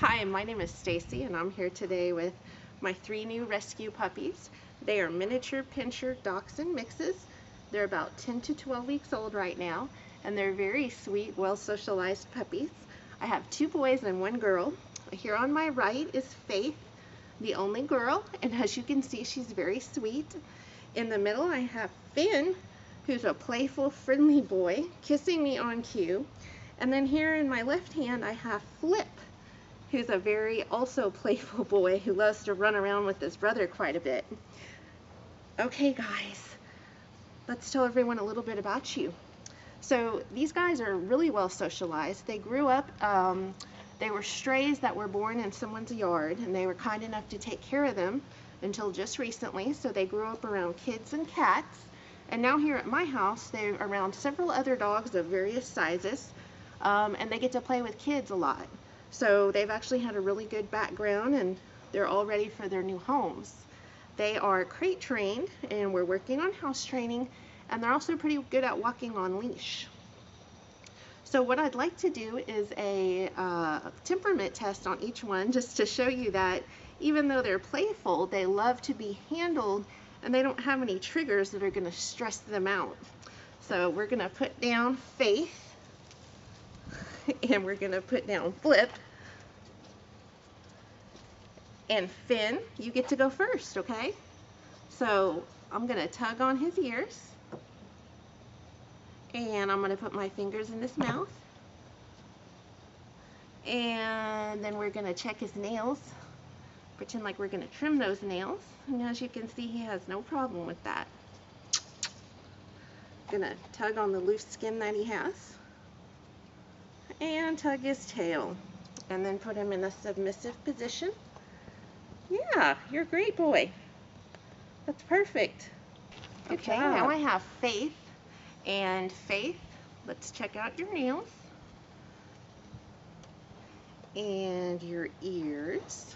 Hi, my name is Stacy and I'm here today with my three new rescue puppies. They are miniature pinscher dachshund mixes. They're about 10 to 12 weeks old right now and they're very sweet, well socialized puppies. I have two boys and one girl. Here on my right is Faith, the only girl, and as you can see she's very sweet. In the middle I have Finn, who's a playful, friendly boy, kissing me on cue. And then here in my left hand I have Flip, who's a very also playful boy who loves to run around with his brother quite a bit. Okay guys, let's tell everyone a little bit about you. So these guys are really well socialized. They grew up, um, they were strays that were born in someone's yard and they were kind enough to take care of them until just recently. So they grew up around kids and cats. And now here at my house, they're around several other dogs of various sizes. Um, and they get to play with kids a lot. So they've actually had a really good background and they're all ready for their new homes. They are crate trained and we're working on house training and they're also pretty good at walking on leash. So what I'd like to do is a uh, temperament test on each one just to show you that even though they're playful, they love to be handled and they don't have any triggers that are going to stress them out. So we're going to put down Faith and we're going to put down Flip. And Finn, you get to go first, okay? So I'm going to tug on his ears. And I'm going to put my fingers in his mouth. And then we're going to check his nails. Pretend like we're going to trim those nails. And as you can see, he has no problem with that. Gonna tug on the loose skin that he has and tug his tail and then put him in a submissive position. Yeah, you're a great boy. That's perfect. Good okay, job. now I have Faith. And Faith, let's check out your nails. And your ears.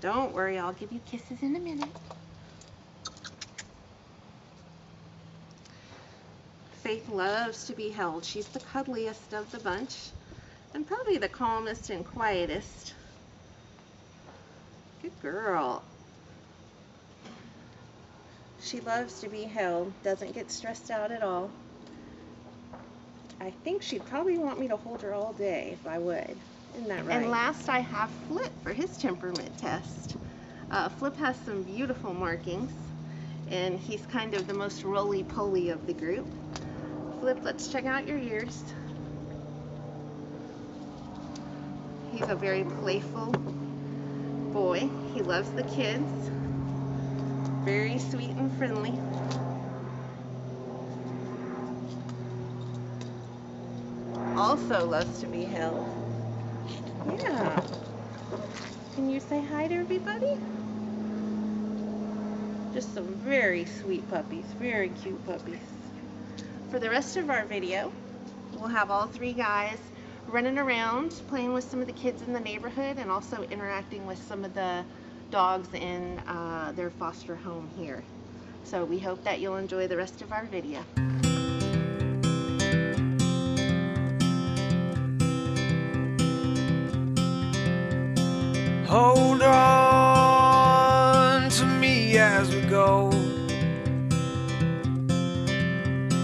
Don't worry, I'll give you kisses in a minute. Faith loves to be held. She's the cuddliest of the bunch and probably the calmest and quietest. Good girl. She loves to be held, doesn't get stressed out at all. I think she'd probably want me to hold her all day if I would. Isn't that right? And last I have Flip for his temperament test. Uh, Flip has some beautiful markings and he's kind of the most roly-poly of the group. Flip, let's check out your ears. He's a very playful boy. He loves the kids. Very sweet and friendly. Also loves to be held. Yeah. Can you say hi to everybody? Just some very sweet puppies. Very cute puppies. For the rest of our video, we'll have all three guys running around, playing with some of the kids in the neighborhood, and also interacting with some of the dogs in uh, their foster home here. So we hope that you'll enjoy the rest of our video. Hold on to me as we go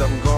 I'm going.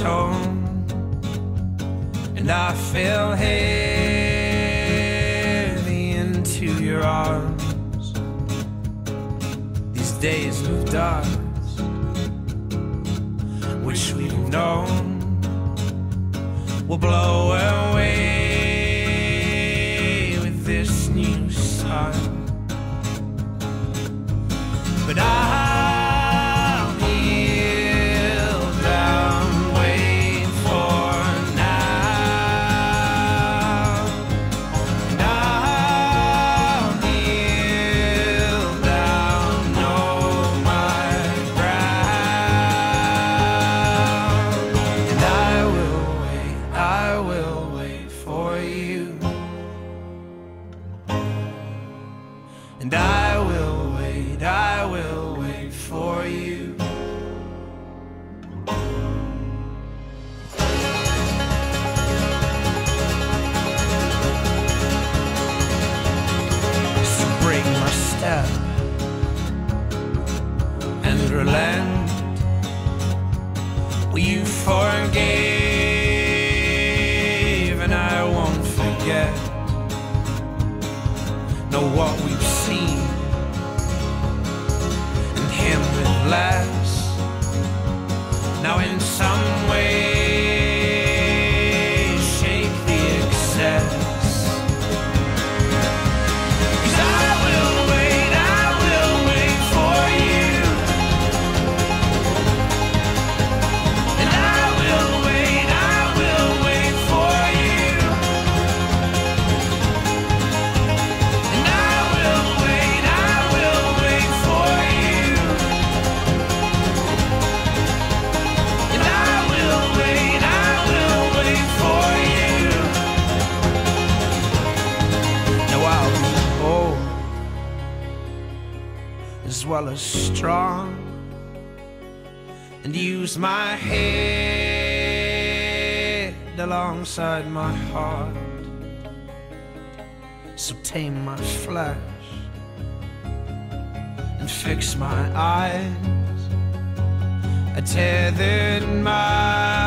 Home, and I fell heavy into your arms. These days of dust, which we've known, will blow away forget? know what we've seen and him with less. Now, in some well as strong and use my head alongside my heart. So tame my flesh and fix my eyes. I tethered my